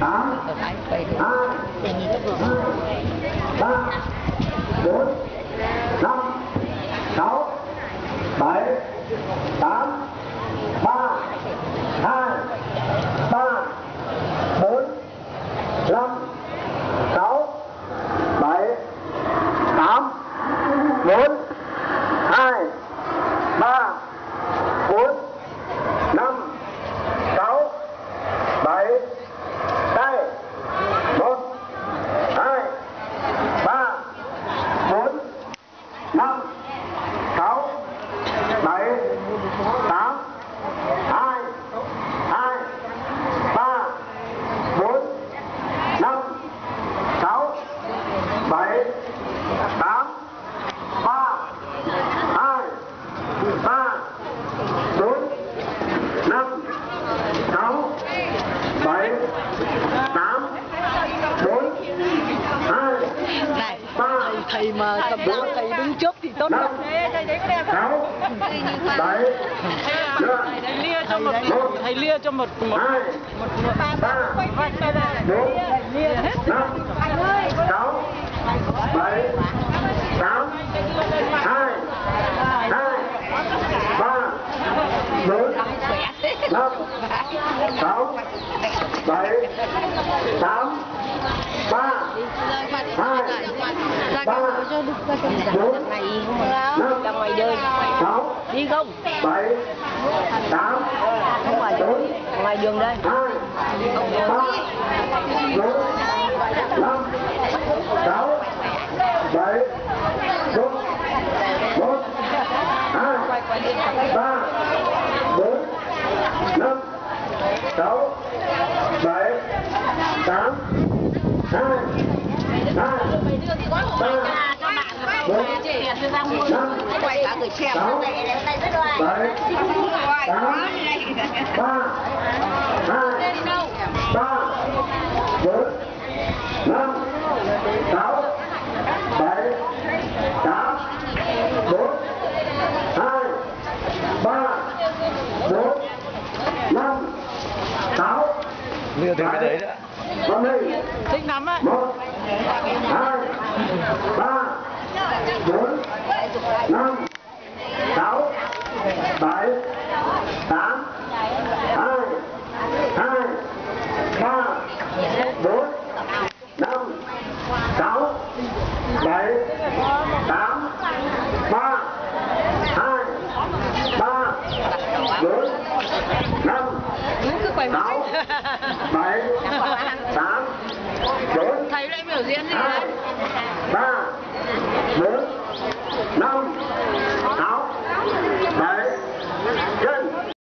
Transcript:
tám hai Để ba bốn năm sáu bảy tám ba hai ba bốn năm sáu bảy tám bốn hai ba bốn năm sáu bảy đây một hai ba bốn năm sáu bảy tám hai hai ba bốn năm sáu bảy tám ba hai ba bốn năm sáu bảy tám bốn hai Này, ba thầy mà cầm đao thầy đứng trước thì tốt lắm. sáu bảy thầy lia cho một thầy lia cho một một hai ba bốn năm sáu bảy tám hai hai ba bốn năm sáu bảy, tám, ba, hai, ba, bốn, năm Ra ngoài đời. sáu Đi không? bảy, tám Không ngoài bốn ngoài đường đây. hai, ba, bốn, năm, sáu, bảy, bốn một hai, ba, bốn, năm, sáu bảy tám, hai hai ba bốn năm Quay cả người xem. sáu bảy tám ba hai ba bốn năm sáu bảy tám bốn hai ba bốn năm sáu bây giờ thì phải đấy đó. Bấm đi. Thích lắm á. 1 2 3 4 5 6 7 8 2 2 3 4 5 6